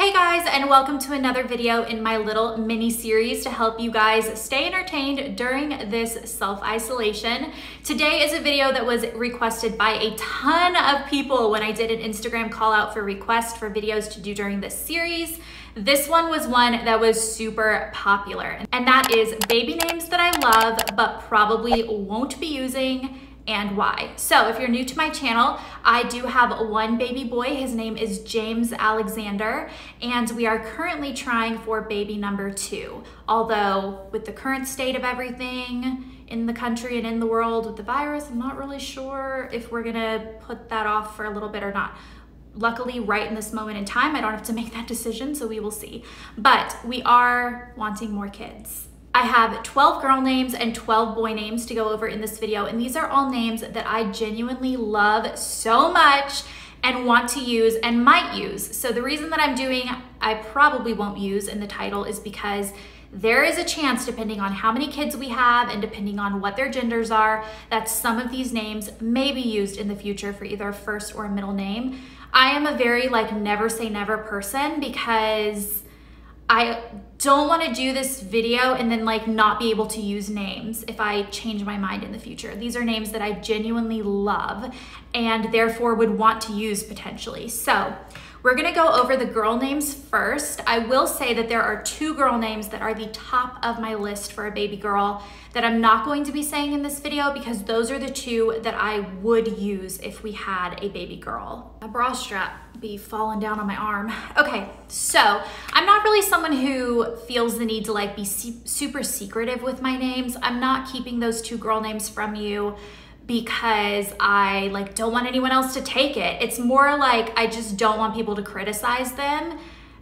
Hey guys, and welcome to another video in my little mini series to help you guys stay entertained during this self-isolation. Today is a video that was requested by a ton of people when I did an Instagram call out for requests for videos to do during this series. This one was one that was super popular, and that is baby names that I love but probably won't be using and why. So if you're new to my channel, I do have one baby boy. His name is James Alexander, and we are currently trying for baby number two. Although with the current state of everything in the country and in the world with the virus, I'm not really sure if we're gonna put that off for a little bit or not. Luckily, right in this moment in time, I don't have to make that decision, so we will see. But we are wanting more kids. I have 12 girl names and 12 boy names to go over in this video, and these are all names that I genuinely love so much and want to use and might use. So the reason that I'm doing I probably won't use in the title is because there is a chance, depending on how many kids we have and depending on what their genders are, that some of these names may be used in the future for either a first or a middle name. I am a very like never say never person because I don't want to do this video and then like not be able to use names if I change my mind in the future. These are names that I genuinely love and therefore would want to use potentially. So we're gonna go over the girl names first. I will say that there are two girl names that are the top of my list for a baby girl that I'm not going to be saying in this video because those are the two that I would use if we had a baby girl. A bra strap be falling down on my arm. Okay, so I'm not really someone who feels the need to like be super secretive with my names. I'm not keeping those two girl names from you because I like don't want anyone else to take it. It's more like I just don't want people to criticize them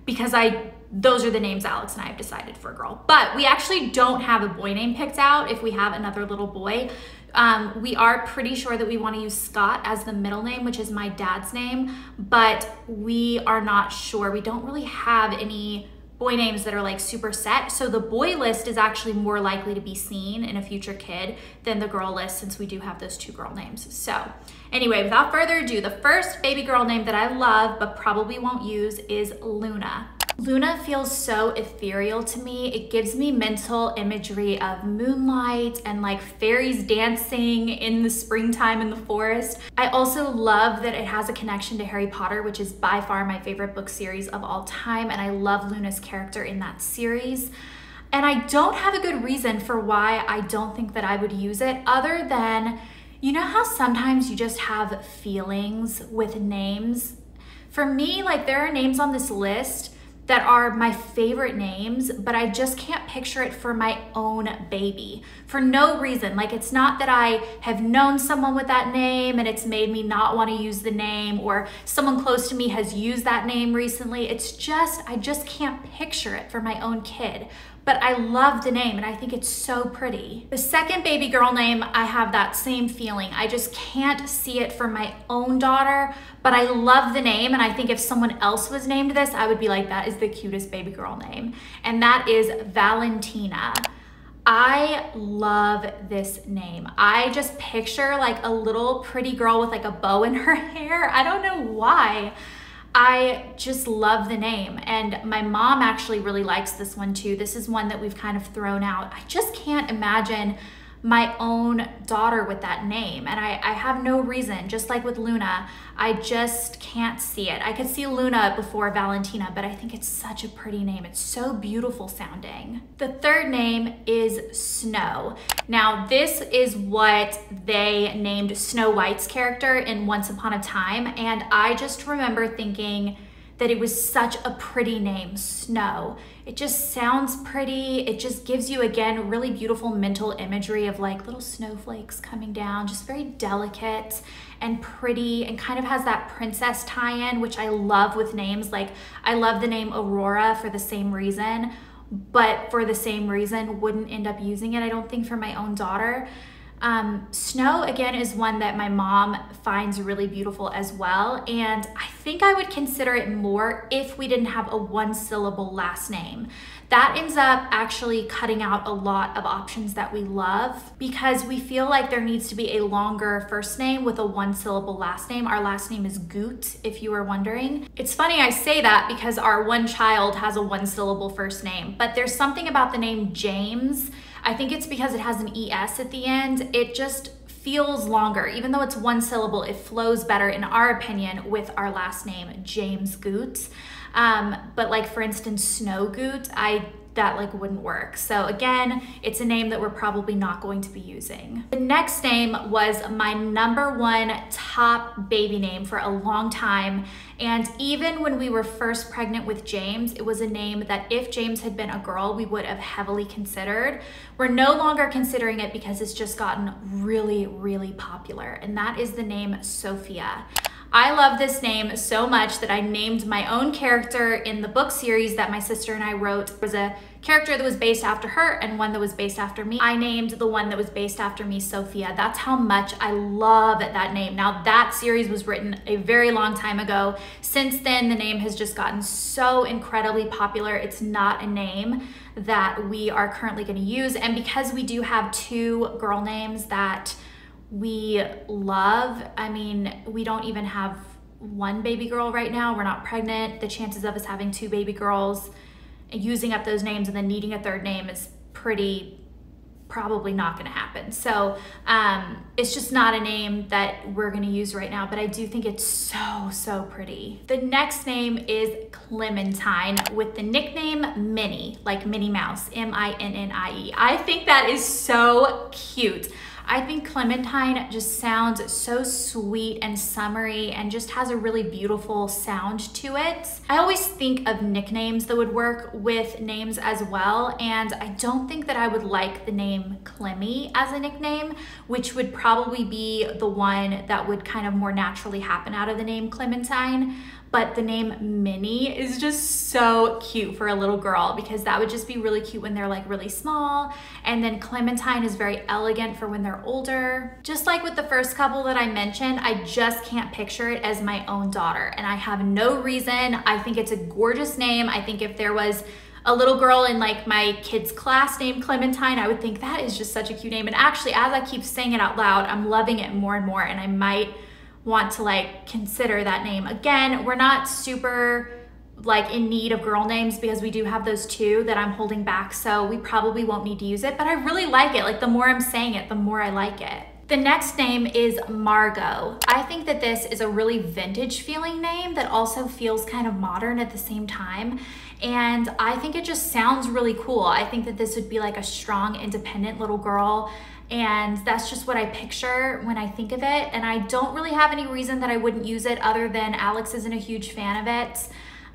because I those are the names Alex and I have decided for a girl. But we actually don't have a boy name picked out if we have another little boy. Um, we are pretty sure that we want to use Scott as the middle name, which is my dad's name, but we are not sure. We don't really have any boy names that are like super set. So the boy list is actually more likely to be seen in a future kid than the girl list since we do have those two girl names. So anyway, without further ado, the first baby girl name that I love but probably won't use is Luna. Luna feels so ethereal to me. It gives me mental imagery of moonlight and like fairies dancing in the springtime in the forest. I also love that it has a connection to Harry Potter, which is by far my favorite book series of all time. And I love Luna's character in that series. And I don't have a good reason for why I don't think that I would use it other than, you know how sometimes you just have feelings with names? For me, like there are names on this list that are my favorite names, but I just can't picture it for my own baby for no reason. Like, it's not that I have known someone with that name and it's made me not want to use the name, or someone close to me has used that name recently. It's just, I just can't picture it for my own kid but I love the name and I think it's so pretty. The second baby girl name, I have that same feeling. I just can't see it for my own daughter, but I love the name and I think if someone else was named this, I would be like, that is the cutest baby girl name. And that is Valentina. I love this name. I just picture like a little pretty girl with like a bow in her hair. I don't know why. I just love the name. And my mom actually really likes this one too. This is one that we've kind of thrown out. I just can't imagine my own daughter with that name. And I, I have no reason, just like with Luna, I just can't see it. I could see Luna before Valentina, but I think it's such a pretty name. It's so beautiful sounding. The third name is Snow. Now, this is what they named Snow White's character in Once Upon a Time. And I just remember thinking, that it was such a pretty name, Snow. It just sounds pretty. It just gives you, again, really beautiful mental imagery of like little snowflakes coming down, just very delicate and pretty and kind of has that princess tie-in, which I love with names. Like I love the name Aurora for the same reason, but for the same reason wouldn't end up using it, I don't think, for my own daughter. Um, Snow, again, is one that my mom finds really beautiful as well. And I think I would consider it more if we didn't have a one syllable last name. That ends up actually cutting out a lot of options that we love because we feel like there needs to be a longer first name with a one syllable last name. Our last name is Goot, if you were wondering. It's funny I say that because our one child has a one syllable first name, but there's something about the name James. I think it's because it has an ES at the end. It just feels longer. Even though it's one syllable, it flows better, in our opinion, with our last name, James Goot. Um, but like for instance, Snow Goot, I that like wouldn't work. So again, it's a name that we're probably not going to be using. The next name was my number one top baby name for a long time. And even when we were first pregnant with James, it was a name that if James had been a girl, we would have heavily considered. We're no longer considering it because it's just gotten really, really popular. And that is the name Sophia. I love this name so much that I named my own character in the book series that my sister and I wrote. It was a character that was based after her and one that was based after me. I named the one that was based after me Sophia. That's how much I love that name. Now that series was written a very long time ago. Since then, the name has just gotten so incredibly popular. It's not a name that we are currently gonna use. And because we do have two girl names that we love. I mean, we don't even have one baby girl right now. We're not pregnant. The chances of us having two baby girls, and using up those names and then needing a third name is pretty probably not going to happen. So um, it's just not a name that we're going to use right now, but I do think it's so, so pretty. The next name is Clementine with the nickname Minnie, like Minnie Mouse, M-I-N-N-I-E. I think that is so cute. I think Clementine just sounds so sweet and summery and just has a really beautiful sound to it. I always think of nicknames that would work with names as well, and I don't think that I would like the name Clemmy as a nickname, which would probably be the one that would kind of more naturally happen out of the name Clementine but the name Minnie is just so cute for a little girl because that would just be really cute when they're like really small. And then Clementine is very elegant for when they're older. Just like with the first couple that I mentioned, I just can't picture it as my own daughter. And I have no reason. I think it's a gorgeous name. I think if there was a little girl in like my kids class named Clementine, I would think that is just such a cute name. And actually, as I keep saying it out loud, I'm loving it more and more and I might want to like consider that name. Again, we're not super like in need of girl names because we do have those two that I'm holding back. So we probably won't need to use it, but I really like it. Like the more I'm saying it, the more I like it. The next name is Margot. I think that this is a really vintage feeling name that also feels kind of modern at the same time. And I think it just sounds really cool. I think that this would be like a strong, independent little girl and that's just what I picture when I think of it. And I don't really have any reason that I wouldn't use it other than Alex isn't a huge fan of it.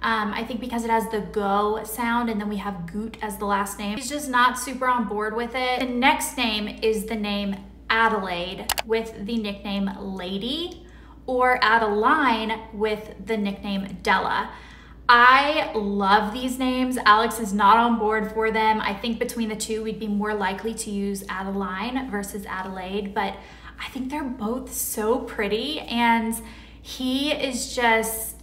Um, I think because it has the go sound and then we have Goot as the last name. He's just not super on board with it. The next name is the name Adelaide with the nickname Lady or Adeline with the nickname Della. I love these names. Alex is not on board for them. I think between the two, we'd be more likely to use Adeline versus Adelaide, but I think they're both so pretty and he is just,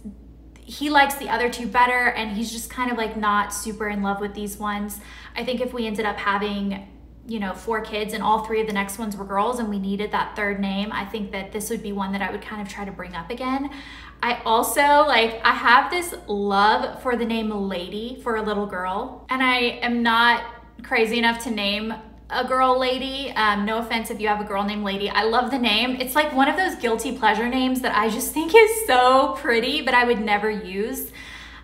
he likes the other two better and he's just kind of like not super in love with these ones. I think if we ended up having you know, four kids and all three of the next ones were girls and we needed that third name, I think that this would be one that I would kind of try to bring up again. I also like, I have this love for the name Lady for a little girl, and I am not crazy enough to name a girl lady. Um, no offense if you have a girl named Lady. I love the name. It's like one of those guilty pleasure names that I just think is so pretty, but I would never use.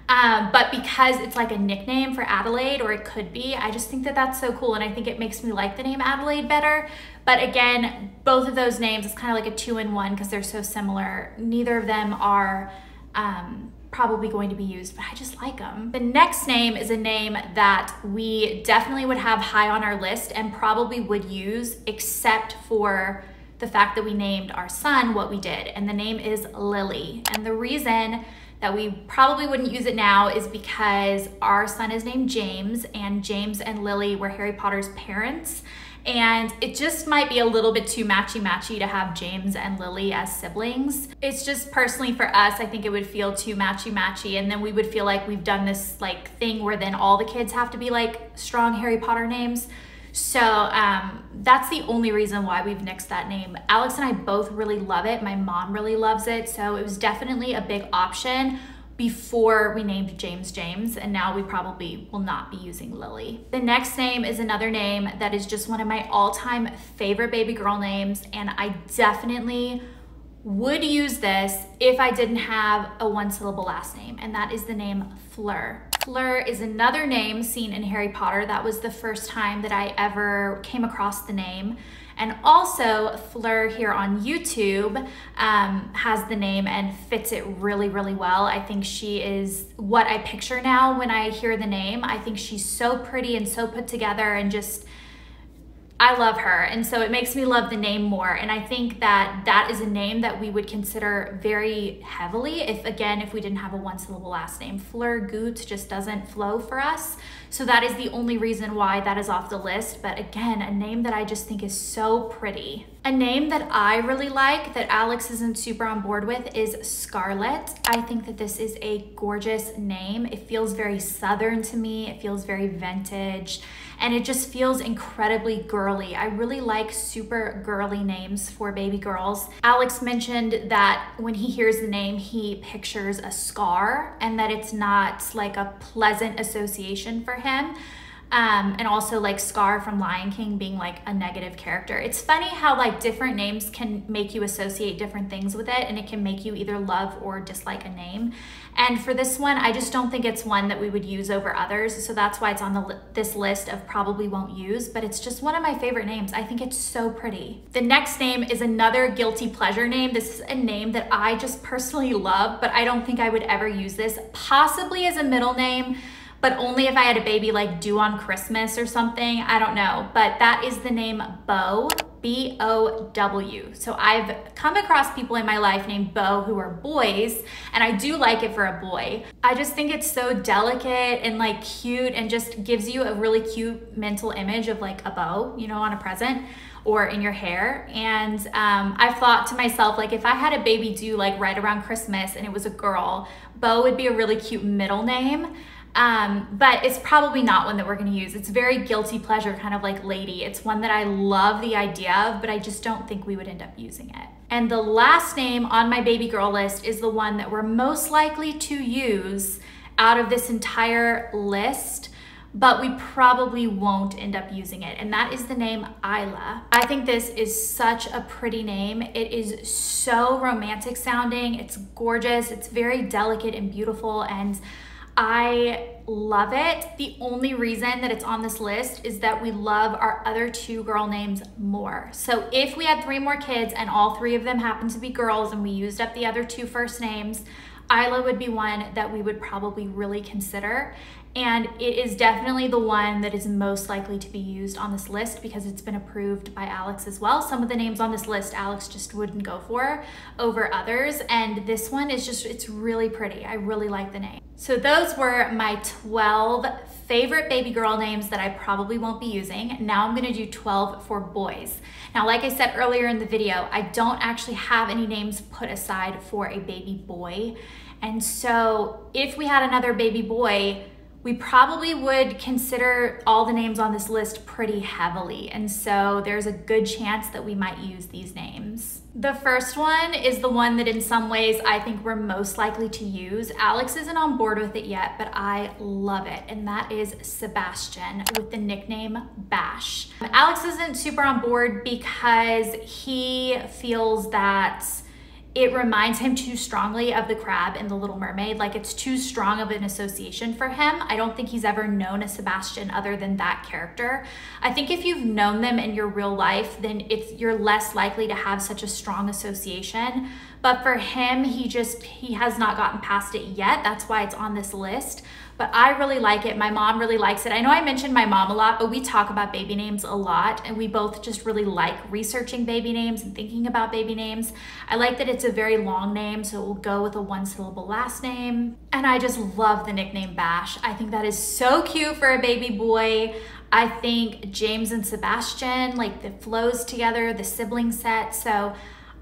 Um, but because it's like a nickname for Adelaide, or it could be, I just think that that's so cool. And I think it makes me like the name Adelaide better. But again, both of those names, it's kind of like a two in one because they're so similar. Neither of them are um, probably going to be used, but I just like them. The next name is a name that we definitely would have high on our list and probably would use, except for the fact that we named our son what we did. And the name is Lily. And the reason that we probably wouldn't use it now is because our son is named James and James and Lily were Harry Potter's parents. And it just might be a little bit too matchy matchy to have James and Lily as siblings. It's just personally for us, I think it would feel too matchy matchy. And then we would feel like we've done this like thing where then all the kids have to be like strong Harry Potter names. So um, that's the only reason why we've nixed that name. Alex and I both really love it. My mom really loves it. So it was definitely a big option before we named James James, and now we probably will not be using Lily. The next name is another name that is just one of my all-time favorite baby girl names, and I definitely would use this if I didn't have a one syllable last name, and that is the name Fleur. Fleur is another name seen in Harry Potter. That was the first time that I ever came across the name. And also Fleur here on YouTube um, has the name and fits it really, really well. I think she is what I picture now when I hear the name. I think she's so pretty and so put together and just I love her. And so it makes me love the name more. And I think that that is a name that we would consider very heavily if, again, if we didn't have a one syllable last name. Fleur Goot just doesn't flow for us. So that is the only reason why that is off the list. But again, a name that I just think is so pretty. A name that I really like that Alex isn't super on board with is Scarlet. I think that this is a gorgeous name. It feels very Southern to me. It feels very vintage and it just feels incredibly girly. I really like super girly names for baby girls. Alex mentioned that when he hears the name, he pictures a scar and that it's not like a pleasant association for him. Um, and also like Scar from Lion King being like a negative character. It's funny how like different names can make you associate different things with it and it can make you either love or dislike a name. And for this one, I just don't think it's one that we would use over others. So that's why it's on the this list of probably won't use, but it's just one of my favorite names. I think it's so pretty. The next name is another guilty pleasure name. This is a name that I just personally love, but I don't think I would ever use this, possibly as a middle name but only if I had a baby like due on Christmas or something. I don't know, but that is the name Bow. B O W. So I've come across people in my life named Bo who are boys, and I do like it for a boy. I just think it's so delicate and like cute and just gives you a really cute mental image of like a bow, you know, on a present or in your hair. And um, I've thought to myself, like, if I had a baby due like right around Christmas and it was a girl, Bow would be a really cute middle name. Um, but it's probably not one that we're gonna use. It's very guilty pleasure, kind of like Lady. It's one that I love the idea of, but I just don't think we would end up using it. And the last name on my baby girl list is the one that we're most likely to use out of this entire list, but we probably won't end up using it. And that is the name Isla. I think this is such a pretty name. It is so romantic sounding. It's gorgeous. It's very delicate and beautiful. And I love it. The only reason that it's on this list is that we love our other two girl names more. So if we had three more kids and all three of them happened to be girls and we used up the other two first names, Isla would be one that we would probably really consider. And it is definitely the one that is most likely to be used on this list because it's been approved by Alex as well. Some of the names on this list, Alex just wouldn't go for over others. And this one is just, it's really pretty. I really like the name. So those were my 12 favorite baby girl names that I probably won't be using. Now I'm gonna do 12 for boys. Now, like I said earlier in the video, I don't actually have any names put aside for a baby boy. And so if we had another baby boy, we probably would consider all the names on this list pretty heavily. And so there's a good chance that we might use these names. The first one is the one that in some ways I think we're most likely to use. Alex isn't on board with it yet, but I love it. And that is Sebastian with the nickname Bash. Alex isn't super on board because he feels that it reminds him too strongly of the crab in The Little Mermaid. Like it's too strong of an association for him. I don't think he's ever known a Sebastian other than that character. I think if you've known them in your real life, then it's you're less likely to have such a strong association. But for him, he just he has not gotten past it yet. That's why it's on this list but I really like it. My mom really likes it. I know I mentioned my mom a lot, but we talk about baby names a lot and we both just really like researching baby names and thinking about baby names. I like that it's a very long name, so it will go with a one syllable last name. And I just love the nickname Bash. I think that is so cute for a baby boy. I think James and Sebastian, like the flows together, the sibling set. So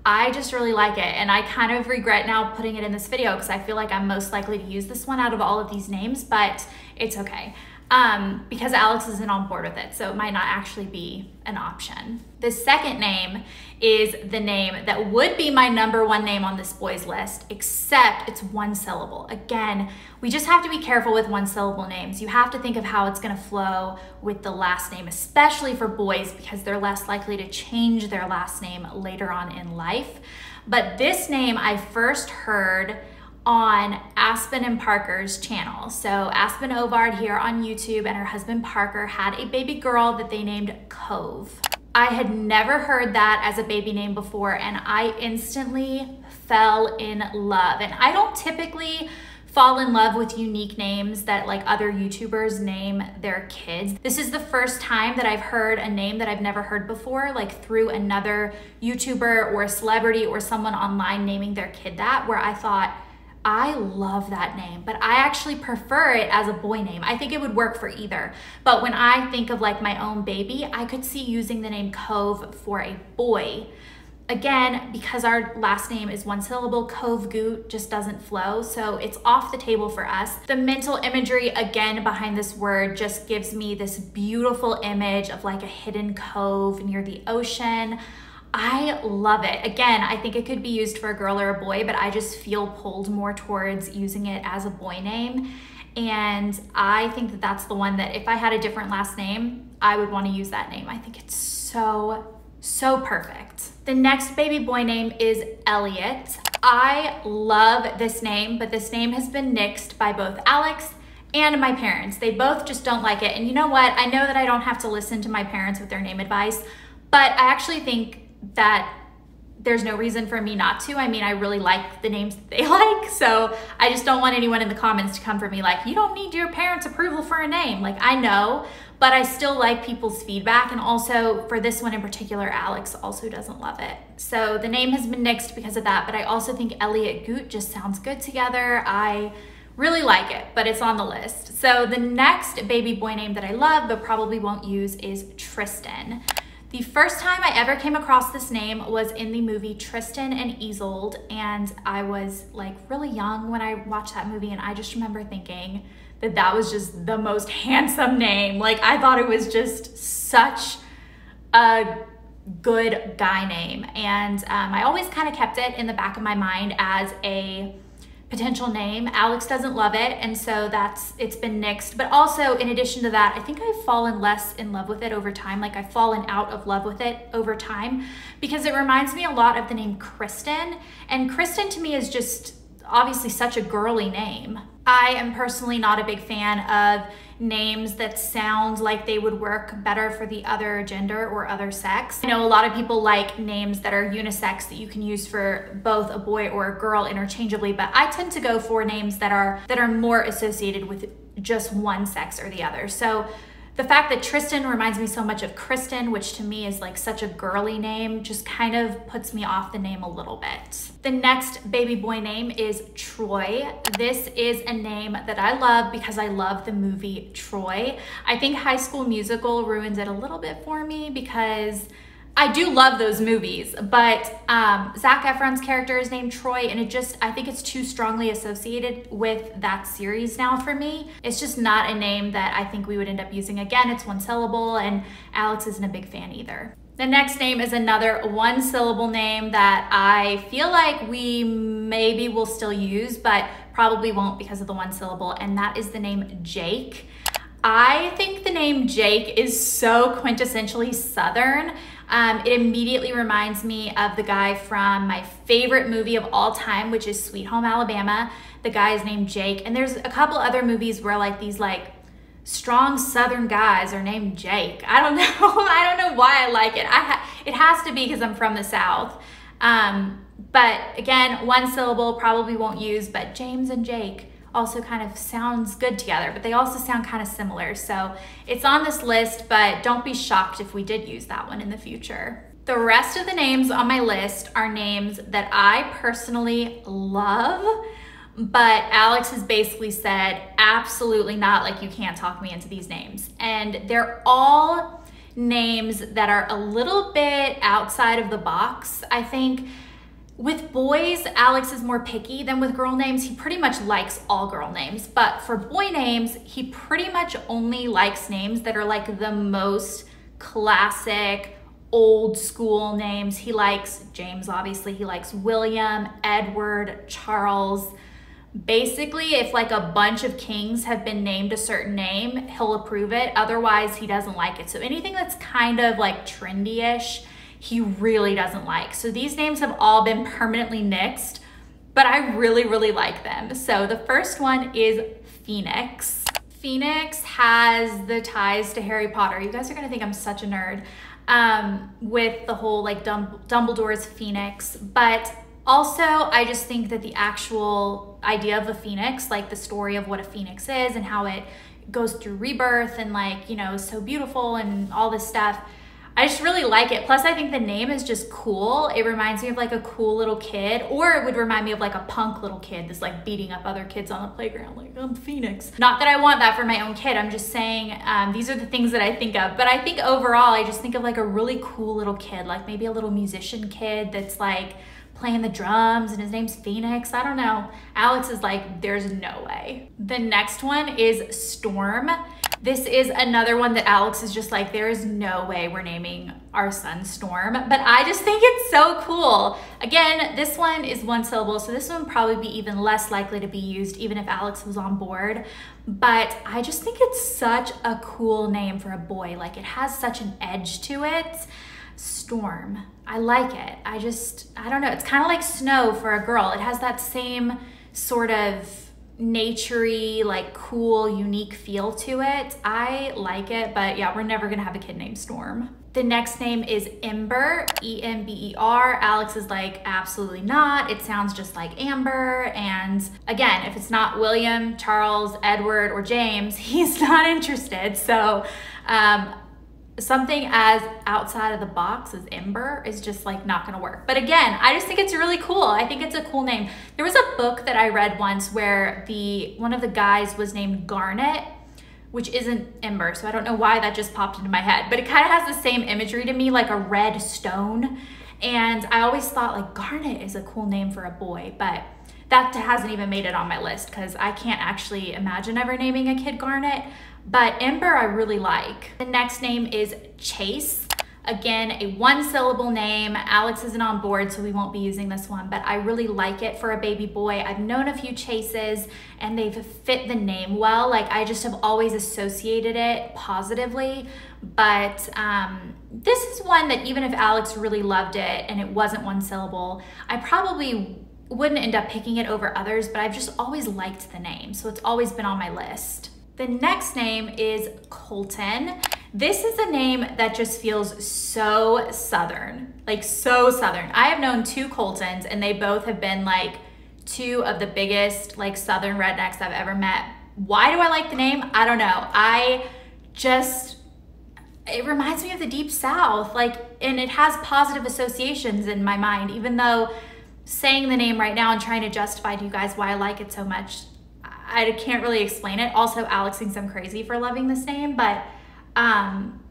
I just really like it. And I kind of regret now putting it in this video because I feel like I'm most likely to use this one out of all of these names, but it's okay um, because Alex isn't on board with it, so it might not actually be an option. The second name is the name that would be my number one name on this boys list, except it's one syllable. Again, we just have to be careful with one syllable names. You have to think of how it's gonna flow with the last name, especially for boys because they're less likely to change their last name later on in life. But this name I first heard on Aspen and Parker's channel. So Aspen Ovard here on YouTube and her husband Parker had a baby girl that they named Cove. I had never heard that as a baby name before and I instantly fell in love. And I don't typically fall in love with unique names that like other YouTubers name their kids. This is the first time that I've heard a name that I've never heard before, like through another YouTuber or a celebrity or someone online naming their kid that, where I thought, I love that name, but I actually prefer it as a boy name. I think it would work for either. But when I think of like my own baby, I could see using the name Cove for a boy. Again, because our last name is one syllable, Cove Goot just doesn't flow, so it's off the table for us. The mental imagery, again, behind this word just gives me this beautiful image of like a hidden cove near the ocean. I love it. Again, I think it could be used for a girl or a boy, but I just feel pulled more towards using it as a boy name. And I think that that's the one that if I had a different last name, I would want to use that name. I think it's so, so perfect. The next baby boy name is Elliot. I love this name, but this name has been nixed by both Alex and my parents. They both just don't like it. And you know what? I know that I don't have to listen to my parents with their name advice, but I actually think that there's no reason for me not to. I mean, I really like the names that they like, so I just don't want anyone in the comments to come for me like, you don't need your parents' approval for a name. Like, I know, but I still like people's feedback. And also, for this one in particular, Alex also doesn't love it. So the name has been nixed because of that, but I also think Elliot Goot just sounds good together. I really like it, but it's on the list. So the next baby boy name that I love, but probably won't use is Tristan. The first time I ever came across this name was in the movie Tristan and Isolde, and I was like really young when I watched that movie, and I just remember thinking that that was just the most handsome name. Like, I thought it was just such a good guy name, and um, I always kind of kept it in the back of my mind as a potential name. Alex doesn't love it, and so that's it's been nixed. But also, in addition to that, I think I've fallen less in love with it over time. Like I've fallen out of love with it over time because it reminds me a lot of the name Kristen, and Kristen to me is just obviously such a girly name. I am personally not a big fan of names that sound like they would work better for the other gender or other sex. I know a lot of people like names that are unisex that you can use for both a boy or a girl interchangeably, but I tend to go for names that are that are more associated with just one sex or the other. So the fact that Tristan reminds me so much of Kristen, which to me is like such a girly name, just kind of puts me off the name a little bit. The next baby boy name is Troy. This is a name that I love because I love the movie Troy. I think High School Musical ruins it a little bit for me because I do love those movies, but um, Zac Efron's character is named Troy, and it just, I think it's too strongly associated with that series now for me. It's just not a name that I think we would end up using again. It's one syllable, and Alex isn't a big fan either. The next name is another one syllable name that I feel like we maybe will still use, but probably won't because of the one syllable, and that is the name Jake. I think the name Jake is so quintessentially Southern. Um, it immediately reminds me of the guy from my favorite movie of all time, which is Sweet Home Alabama. The guy is named Jake. And there's a couple other movies where like these like strong Southern guys are named Jake. I don't know. I don't know why I like it. I ha it has to be because I'm from the South. Um, but again, one syllable probably won't use, but James and Jake also kind of sounds good together, but they also sound kind of similar. So it's on this list, but don't be shocked if we did use that one in the future. The rest of the names on my list are names that I personally love, but Alex has basically said, absolutely not, like you can't talk me into these names. And they're all names that are a little bit outside of the box. I think with boys, Alex is more picky than with girl names. He pretty much likes all girl names. But for boy names, he pretty much only likes names that are like the most classic, old school names. He likes James, obviously. He likes William, Edward, Charles. Basically, if like a bunch of kings have been named a certain name, he'll approve it. Otherwise, he doesn't like it. So anything that's kind of like trendy-ish, he really doesn't like. So these names have all been permanently nixed, but I really, really like them. So the first one is Phoenix. Phoenix has the ties to Harry Potter. You guys are gonna think I'm such a nerd um, with the whole like Dumbledore's Phoenix, but also I just think that the actual idea of a phoenix, like the story of what a phoenix is and how it goes through rebirth and like, you know, so beautiful and all this stuff I just really like it. Plus, I think the name is just cool. It reminds me of like a cool little kid, or it would remind me of like a punk little kid that's like beating up other kids on the playground, like I'm Phoenix. Not that I want that for my own kid. I'm just saying um, these are the things that I think of. But I think overall, I just think of like a really cool little kid, like maybe a little musician kid that's like playing the drums and his name's Phoenix. I don't know. Alex is like, there's no way. The next one is Storm. This is another one that Alex is just like, there is no way we're naming our son Storm, but I just think it's so cool. Again, this one is one syllable, so this one probably be even less likely to be used even if Alex was on board. But I just think it's such a cool name for a boy. Like it has such an edge to it. Storm. I like it. I just, I don't know. It's kind of like snow for a girl. It has that same sort of naturey, like cool, unique feel to it. I like it, but yeah, we're never gonna have a kid named Storm. The next name is Ember, E-M-B-E-R. Alex is like, absolutely not. It sounds just like Amber. And again, if it's not William, Charles, Edward, or James, he's not interested. So um, something as outside of the box as Ember is just like not gonna work. But again, I just think it's really cool. I think it's a cool name. There was a book that I read once where the one of the guys was named Garnet, which isn't Ember, so I don't know why that just popped into my head, but it kind of has the same imagery to me, like a red stone. And I always thought like Garnet is a cool name for a boy, but that hasn't even made it on my list because I can't actually imagine ever naming a kid Garnet. But Ember I really like. The next name is Chase. Again, a one syllable name. Alex isn't on board, so we won't be using this one, but I really like it for a baby boy. I've known a few Chases and they've fit the name well. Like I just have always associated it positively, but um, this is one that even if Alex really loved it and it wasn't one syllable, I probably wouldn't end up picking it over others, but I've just always liked the name. So it's always been on my list. The next name is Colton. This is a name that just feels so Southern, like so Southern. I have known two Coltons and they both have been like two of the biggest like Southern rednecks I've ever met. Why do I like the name? I don't know. I just, it reminds me of the deep South, like, and it has positive associations in my mind, even though saying the name right now and trying to justify to you guys why I like it so much I can't really explain it. Also, Alex thinks I'm crazy for loving this name, but um,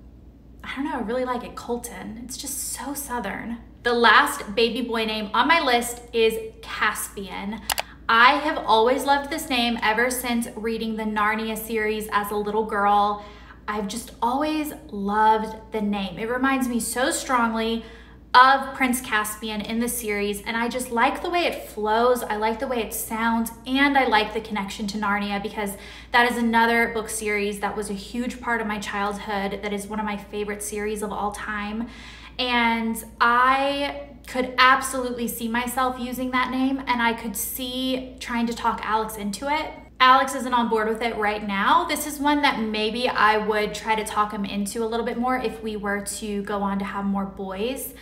I don't know, I really like it. Colton. It's just so Southern. The last baby boy name on my list is Caspian. I have always loved this name ever since reading the Narnia series as a little girl. I've just always loved the name. It reminds me so strongly of Prince Caspian in the series, and I just like the way it flows, I like the way it sounds, and I like the connection to Narnia because that is another book series that was a huge part of my childhood, that is one of my favorite series of all time. And I could absolutely see myself using that name, and I could see trying to talk Alex into it. Alex isn't on board with it right now. This is one that maybe I would try to talk him into a little bit more if we were to go on to have more boys.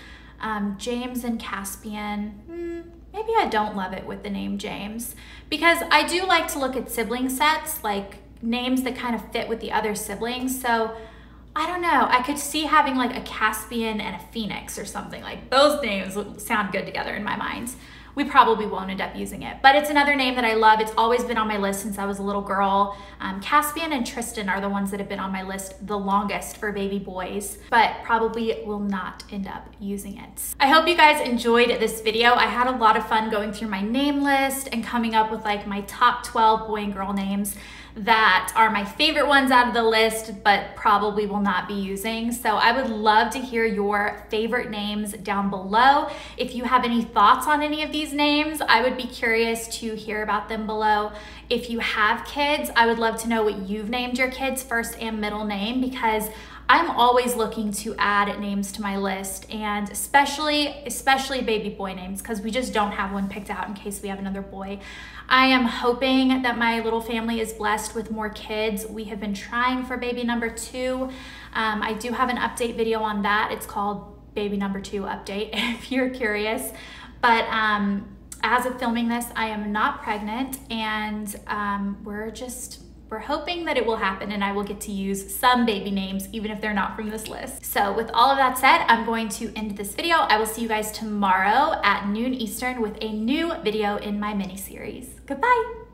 Um, James and Caspian, hmm, maybe I don't love it with the name James because I do like to look at sibling sets, like names that kind of fit with the other siblings. So I don't know. I could see having like a Caspian and a Phoenix or something. Like those names sound good together in my mind. We probably won't end up using it. But it's another name that I love. It's always been on my list since I was a little girl. Um, Caspian and Tristan are the ones that have been on my list the longest for baby boys, but probably will not end up using it. I hope you guys enjoyed this video. I had a lot of fun going through my name list and coming up with like my top 12 boy and girl names that are my favorite ones out of the list, but probably will not be using. So I would love to hear your favorite names down below. If you have any thoughts on any of these names, I would be curious to hear about them below. If you have kids, I would love to know what you've named your kids first and middle name because I'm always looking to add names to my list and especially especially baby boy names because we just don't have one picked out in case we have another boy. I am hoping that my little family is blessed with more kids. We have been trying for baby number two. Um, I do have an update video on that. It's called baby number two update if you're curious. But um, as of filming this, I am not pregnant and um, we're just we're hoping that it will happen and I will get to use some baby names even if they're not from this list. So with all of that said, I'm going to end this video. I will see you guys tomorrow at noon Eastern with a new video in my mini series. Goodbye.